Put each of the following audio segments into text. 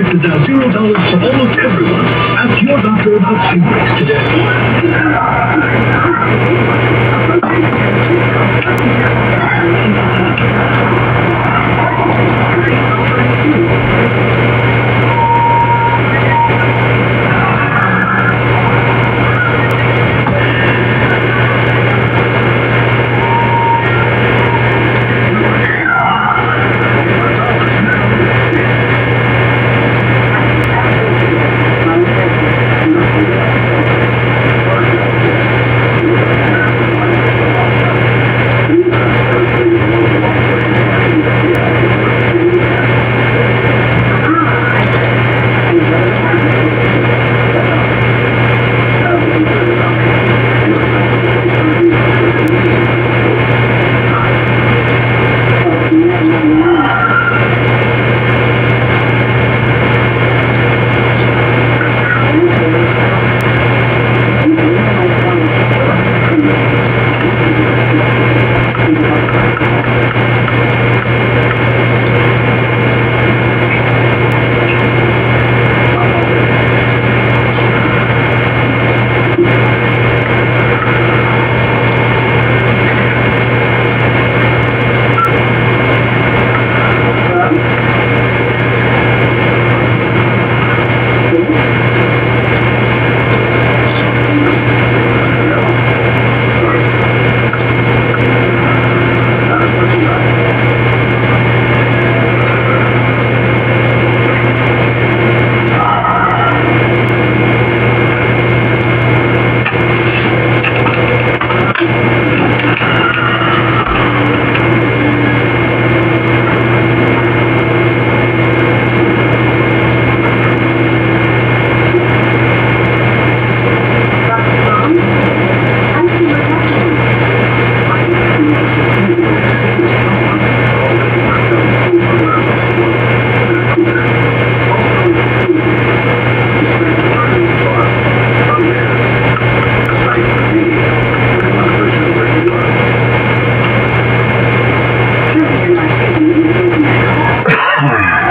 Treatment is now zero dollars for almost everyone. Ask your doctor about Shingrix today. Thank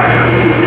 Thank you.